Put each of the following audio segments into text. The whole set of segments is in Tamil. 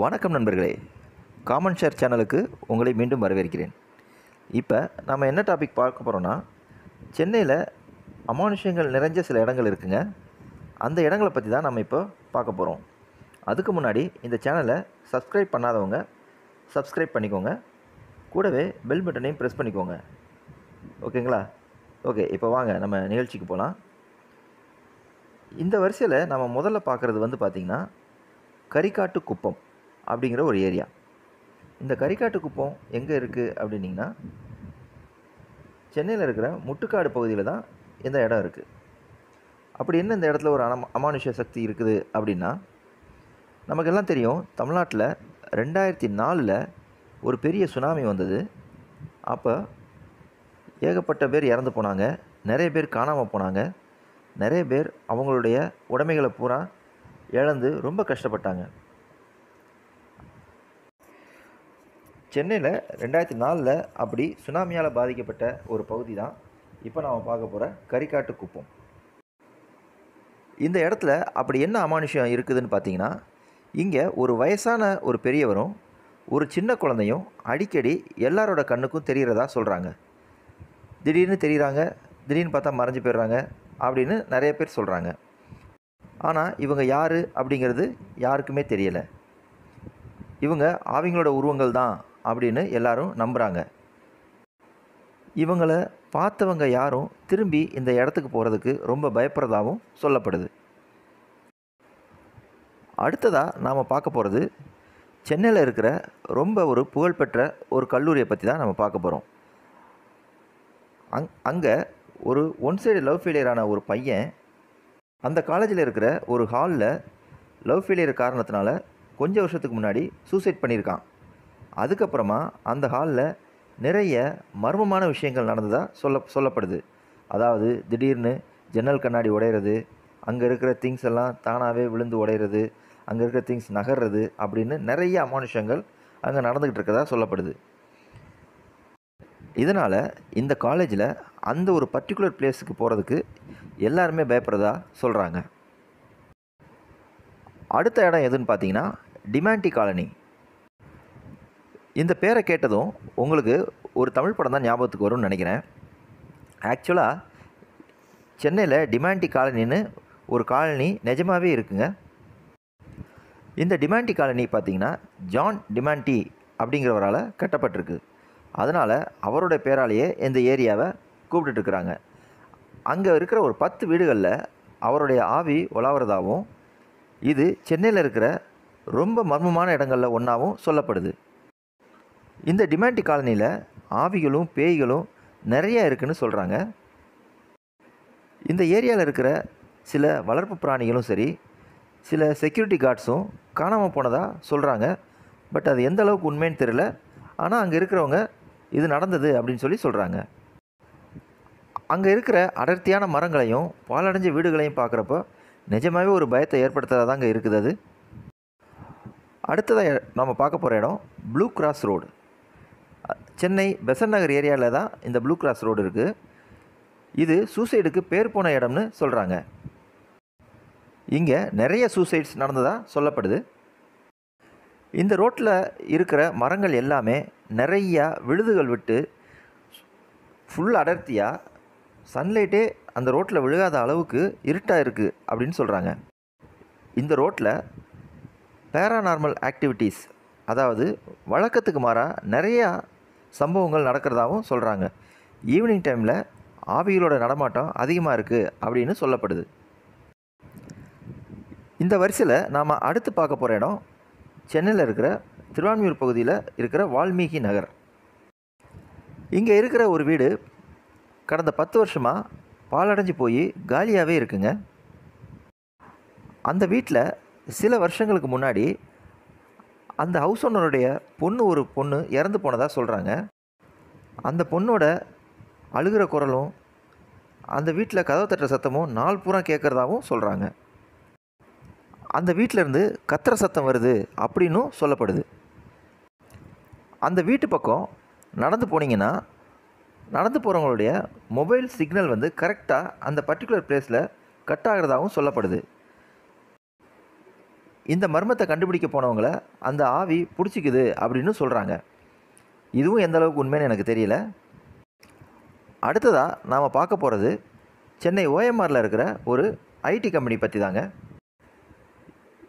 வணக்கம் நண்பர்களே. காமன் ஷேர் சேனலுக்கு உங்களை மீண்டும் வரவேற்கிறேன். இப்போ நம்ம என்ன டாபிக் பார்க்க போகிறோன்னா சென்னையில் அமானுஷங்கள் நிறைஞ்ச சில இடங்கள் இருக்குங்க. அந்த இடங்களை பற்றி தான் நம்ம இப்போ பார்க்க போகிறோம் அதுக்கு முன்னாடி இந்த சேனலை சப்ஸ்கிரைப் பண்ணாதவங்க சப்ஸ்கிரைப் பண்ணிக்கோங்க. கூடவே பெல் பட்டனையும் ப்ரெஸ் பண்ணிக்கோங்க. ஓகேங்களா? ஓகே இப்போ வாங்க நம்ம நிகழ்ச்சிக்கு போகலாம் இந்த வரிசையில் நம்ம முதல்ல பார்க்குறது வந்து பார்த்திங்கன்னா கரிக்காட்டு குப்பம். அப்படிங்கிற ஒரு ஏரியா. இந்த கரிக்காட்டு குப்பம் எங்கே இருக்குது அப்படின்னிங்கன்னா சென்னையில் இருக்கிற முட்டுக்காடு பகுதியில் தான் இந்த இடம் இருக்குது அப்படி என்ன இந்த இடத்துல ஒரு அனம் அமானுஷ்ய சக்தி இருக்குது அப்படின்னா நமக்கெல்லாம் தெரியும் தமிழ்நாட்டில் ரெண்டாயிரத்தி நாலில் ஒரு பெரிய சுனாமி வந்தது. அப்போ ஏகப்பட்ட பேர் இறந்து போனாங்க நிறைய பேர் காணாமல் போனாங்க நிறைய பேர் அவங்களுடைய உடைமைகளை பூரா இழந்து ரொம்ப கஷ்டப்பட்டாங்க. சென்னையில் ரெண்டாயிரத்தி நாலில் அப்படி சுனாமியால் பாதிக்கப்பட்ட ஒரு பகுதி தான் இப்போ நாம் பார்க்க போகிற கரிக்காட்டு குப்பம். இந்த இடத்துல அப்படி என்ன அமானுஷம் இருக்குதுன்னு பார்த்தீங்கன்னா இங்கே ஒரு வயசான ஒரு பெரியவரும் ஒரு சின்ன குழந்தையும் அடிக்கடி எல்லாரோட கண்ணுக்கும் தெரிகிறதா சொல்கிறாங்க திடீர்னு தெரிகிறாங்க திடீர்னு பார்த்தா மறைஞ்சு போயிடுறாங்க அப்படின்னு நிறைய பேர் சொல்கிறாங்க ஆனால் இவங்க யார் அப்படிங்கிறது யாருக்குமே தெரியலை. இவங்க அவங்களோட உருவங்கள் தான் அப்படின்னு எல்லாரும் நம்புகிறாங்க இவங்கள பார்த்தவங்க யாரும் திரும்பி இந்த இடத்துக்கு போகிறதுக்கு ரொம்ப பயப்படுறதாகவும் சொல்லப்படுது. அடுத்ததாக நாம் பார்க்க போகிறது சென்னையில் இருக்கிற ரொம்ப ஒரு புகழ்பெற்ற ஒரு கல்லூரியை பற்றி தான் நம்ம பார்க்க போகிறோம் அங் அங்கே ஒரு ஒன் சைடு லவ் ஃபெயிலியரான ஒரு பையன் அந்த காலேஜில் இருக்கிற ஒரு ஹாலில் லவ் ஃபெயிலியர் காரணத்தினால கொஞ்ச வருஷத்துக்கு முன்னாடி சூசைட் பண்ணியிருக்கான். அதுக்கப்புறமா அந்த ஹாலில் நிறைய மர்மமான விஷயங்கள் நடந்ததாக சொல்ல சொல்லப்படுது. அதாவது திடீர்னு ஜன்னல் கண்ணாடி உடையிறது அங்கே இருக்கிற திங்ஸ் எல்லாம் தானாகவே விழுந்து உடையிறது அங்கே இருக்கிற திங்ஸ் நகர்றது அப்படின்னு நிறைய அமானுஷங்கள் அங்கே நடந்துக்கிட்டு இருக்கதா சொல்லப்படுது. இதனால் இந்த காலேஜில் அந்த ஒரு பர்டிகுலர் பிளேஸுக்கு போகிறதுக்கு எல்லாருமே பயப்படுறதா சொல்கிறாங்க அடுத்த இடம் எதுன்னு பார்த்தீங்கன்னா டிமாண்டி காலனி இந்த பேரை கேட்டதும் உங்களுக்கு ஒரு தமிழ் படம் தான் ஞாபகத்துக்கு வரும்னு நினைக்கிறேன். ஆக்சுவலாக சென்னையில் டிமாண்டி காலனின்னு ஒரு காலனி நிஜமாகவே இருக்குங்க. இந்த டிமாண்டி காலனி பார்த்திங்கன்னா ஜான் டிமாண்டி அப்படிங்கிறவரால் கட்டப்பட்டிருக்கு. அதனால் அவரோட பேராலேயே இந்த ஏரியாவை கூப்பிட்டுருக்குறாங்க அங்கே இருக்கிற ஒரு பத்து வீடுகளில் அவருடைய ஆவி உலாவுறதாகவும் இது சென்னையில் இருக்கிற ரொம்ப மர்மமான இடங்களில் ஒன்றாவும் சொல்லப்படுது. இந்த டிமாண்டி காலனியில் ஆவிகளும் பேய்களும் நிறைய இருக்குன்னு சொல்கிறாங்க இந்த ஏரியாவில் இருக்கிற சில வளர்ப்பு பிராணிகளும் சரி சில செக்யூரிட்டி கார்ட்ஸும் காணாமல் போனதாக சொல்கிறாங்க பட் அது எந்த அளவுக்கு உண்மைன்னு தெரியல. ஆனால் அங்கே இருக்கிறவங்க இது நடந்தது அப்படின்னு சொல்லி சொல்கிறாங்க அங்கே இருக்கிற அடர்த்தியான மரங்களையும் பாலடைஞ்ச வீடுகளையும் பார்க்குறப்போ நிஜமாகவே ஒரு பயத்தை ஏற்படுத்துகிறதா தாங்க இருக்குது அது. அடுத்ததாக நம்ம பார்க்க போகிற இடம் blue cross road Chennai Besant Nagar ஏரியாவில் தான் இந்த ப்ளூ கிராஸ் ரோடு இருக்குது இது சூசைடுக்கு பேர் போன இடம்னு சொல்கிறாங்க இங்கே நிறைய சூசைட்ஸ் நடந்ததாக சொல்லப்படுது. இந்த ரோட்டில் இருக்கிற மரங்கள் எல்லாமே நிறையா விழுதுகள் விட்டு ஃபுல் அடர்த்தியாக சன்லைட்டே அந்த ரோட்டில் விழுகாத அளவுக்கு இருட்டாக இருக்குது அப்படின்னு சொல்கிறாங்க இந்த ரோட்டில் பேராநார்மல் ஆக்டிவிட்டீஸ் அதாவது வழக்கத்துக்கு மாறாக நிறையா சம்பவங்கள் நடக்கிறதாகவும் சொல்கிறாங்க ஈவினிங் டைமில் ஆவிகளோட நடமாட்டம் அதிகமாக இருக்குது அப்படின்னு சொல்லப்படுது. இந்த வரிசையில் நாம் அடுத்து பார்க்க போகிற இடம் சென்னையில் இருக்கிற திருவான்மியூர் பகுதியில் இருக்கிற வால்மீகி நகர். இங்கே இருக்கிற ஒரு வீடு கடந்த பத்து வருஷமாக பாலடைஞ்சு போய் காலியாகவே இருக்குங்க. அந்த வீட்டில் சில வருஷங்களுக்கு முன்னாடி அந்த ஹவுஸ் ஓனருடைய பொண்ணு ஒரு பொண்ணு இறந்து போனதாக சொல்கிறாங்க அந்த பொண்ணோட அழுகிற குரலும் அந்த வீட்டில் கதவு தட்டுற சத்தமும் நாள் பூரா கேட்குறதாகவும் சொல்கிறாங்க அந்த வீட்டிலேருந்து கத்துற சத்தம் வருது அப்படின்னும் சொல்லப்படுது. அந்த வீட்டு பக்கம் நடந்து போனீங்கன்னா நடந்து போகிறவங்களுடைய மொபைல் சிக்னல் வந்து கரெக்டாக அந்த பர்டிகுலர் பிளேஸில் கட் ஆகிறதாகவும் சொல்லப்படுது. இந்த மர்மத்தை கண்டுபிடிக்க போனவங்களை அந்த ஆவி பிடிச்சிக்குது அப்படின்னு சொல்கிறாங்க இதுவும் எந்த அளவுக்கு உண்மைன்னு எனக்கு தெரியல. அடுத்ததாக நாம் பார்க்க போகிறது சென்னை ஓஎம்ஆரில் இருக்கிற ஒரு ஐடி கம்பெனி பற்றி தாங்க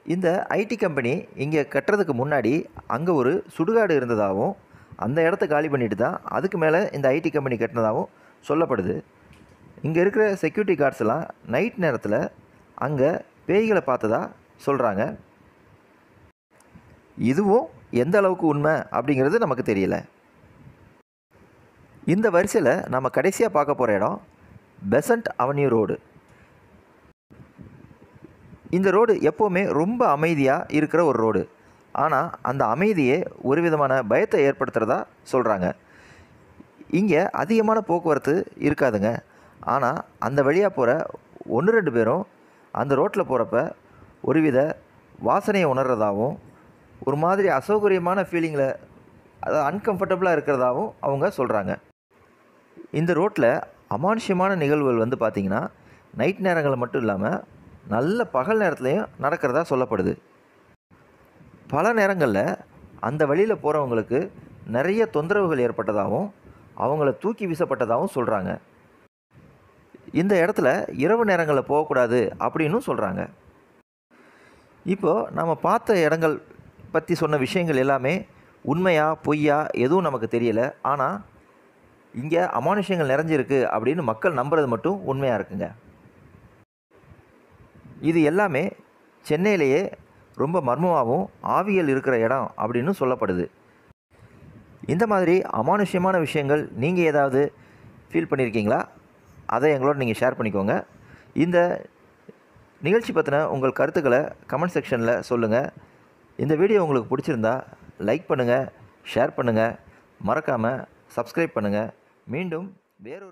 இந்த ஐடி கம்பெனி இங்கே கட்டுறதுக்கு முன்னாடி அங்கே ஒரு சுடுகாடு இருந்ததாகவும் அந்த இடத்த காலி பண்ணிட்டு தான் அதுக்கு மேலே இந்த ஐடி கம்பெனி கட்டினதாகவும் சொல்லப்படுது. இங்கே இருக்கிற செக்யூரிட்டி கார்ட்ஸ் எல்லாம் நைட் நேரத்தில் அங்கே பேய்களை பார்த்ததா சொல்கிறாங்க இதுவும் எந்த அளவுக்கு உண்மை அப்படிங்கிறது நமக்கு தெரியல. இந்த வரிசையில் நம்ம கடைசியாக பார்க்க போகிற இடம் பெசன்ட் அவென்யூ ரோடு இந்த ரோடு எப்போவுமே ரொம்ப அமைதியாக இருக்கிற ஒரு ரோடு ஆனால் அந்த அமைதியே ஒரு விதமான பயத்தை ஏற்படுத்துகிறதா சொல்கிறாங்க இங்கே அதிகமான போக்குவரத்து இருக்காதுங்க. ஆனால் அந்த வழியாக போகிற ஒன்று ரெண்டு பேரும் அந்த ரோட்டில் போகிறப்ப ஒருவித வாசனையை உணர்கிறதாகவும் ஒரு மாதிரி அசௌகரியமான ஃபீலிங்கில் அதாவது அன்கம்ஃபர்டபுளாக இருக்கிறதாகவும் அவங்க சொல்கிறாங்க இந்த ரோட்டில் அமானுஷ்யமான நிகழ்வுகள் வந்து பார்த்திங்கன்னா நைட் நேரங்களில் மட்டும் இல்லாமல் நல்ல பகல் நேரத்துலையும் நடக்கிறதா சொல்லப்படுது. பல நேரங்களில் அந்த வழியில் போகிறவங்களுக்கு நிறைய தொந்தரவுகள் ஏற்பட்டதாகவும் அவங்கள தூக்கி வீசப்பட்டதாகவும் சொல்கிறாங்க இந்த இடத்துல இரவு நேரங்களில் போகக்கூடாது அப்படின்னும் சொல்கிறாங்க இப்போது நம்ம பார்த்த இடங்கள் பற்றி சொன்ன விஷயங்கள் எல்லாமே உண்மையா பொய்யா எதுவும் நமக்கு தெரியலை. ஆனால் இங்கே அமானுஷ்யங்கள் நிறைஞ்சிருக்கு அப்படின்னு மக்கள் நம்புறது மட்டும் உண்மையாக இருக்குங்க. இது எல்லாமே சென்னையிலேயே ரொம்ப மர்மமாகவும் ஆவியல் இருக்கிற இடம் அப்படின்னு சொல்லப்படுது. இந்த மாதிரி அமானுஷ்யமான விஷயங்கள் நீங்கள் ஏதாவது ஃபீல் பண்ணியிருக்கீங்களா அதை எங்களோட நீங்கள் ஷேர் பண்ணிக்கோங்க. இந்த நிகழ்ச்சி பற்றின உங்கள் கருத்துக்களை கமெண்ட் செக்ஷனில் சொல்லுங்கள் இந்த வீடியோ உங்களுக்கு பிடிச்சிருந்தா லைக் பண்ணுங்கள் ஷேர் பண்ணுங்கள் மறக்காமல் சப்ஸ்கிரைப் பண்ணுங்கள் மீண்டும் வேறொரு